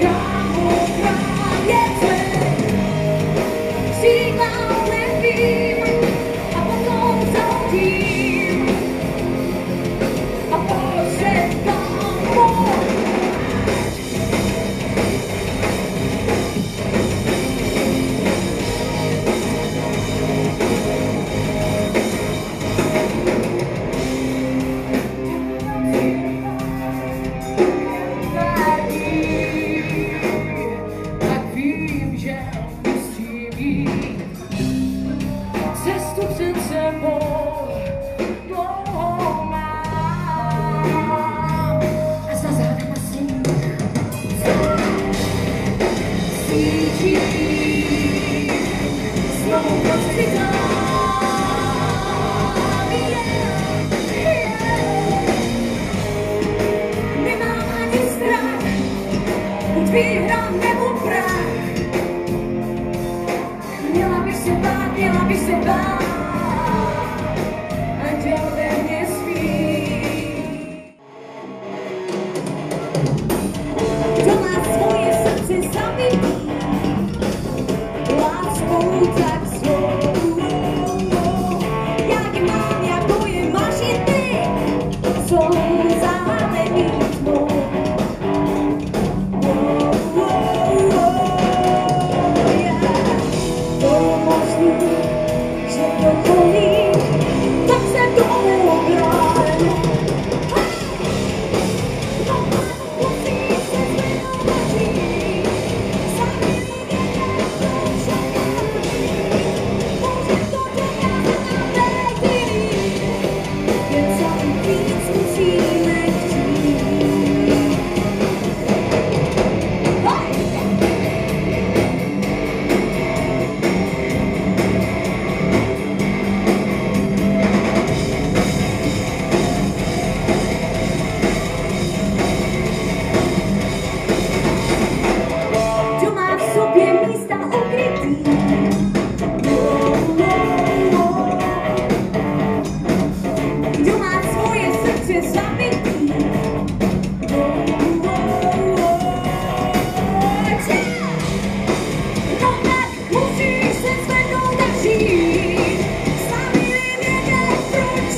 God.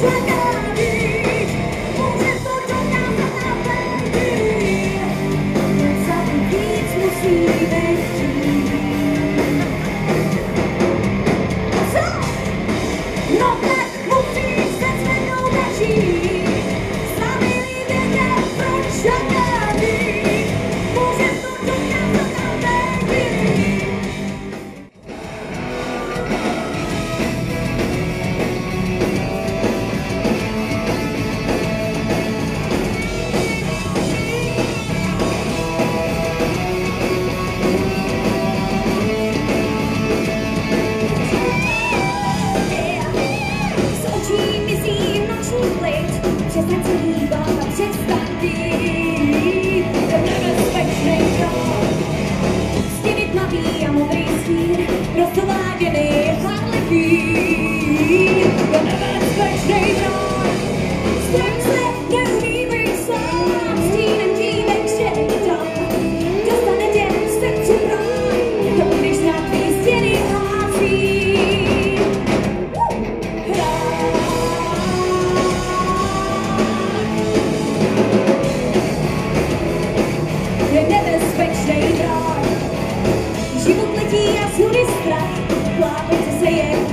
Yes.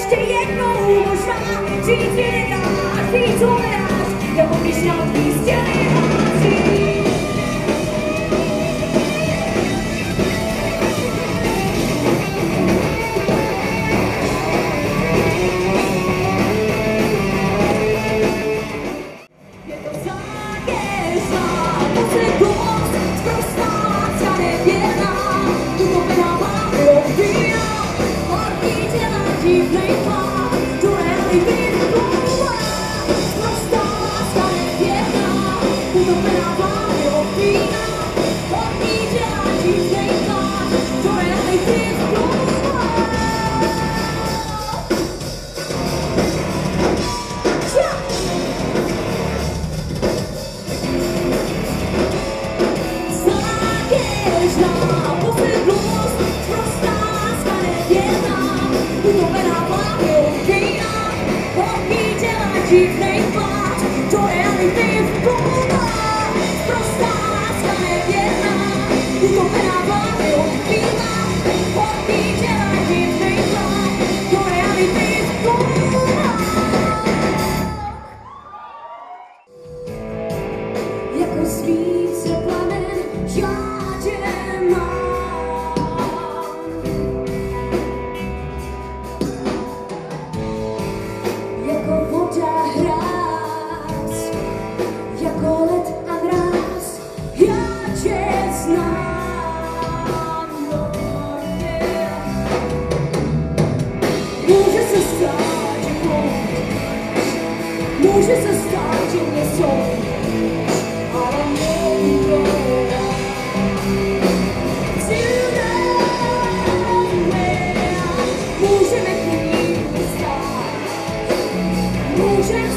ešte jednou možná, či ti nedáš, ty čo nedáš, ja pomyšľam, ty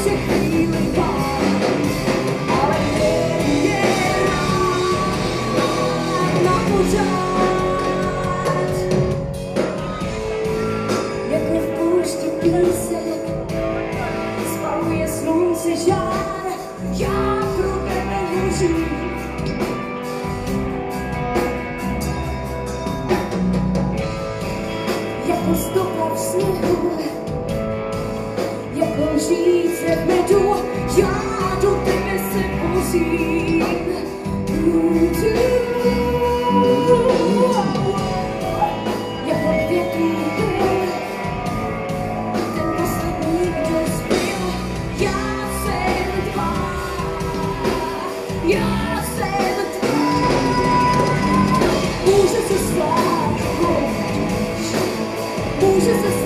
Music. já jsem tvá. Může se stát, může se stát.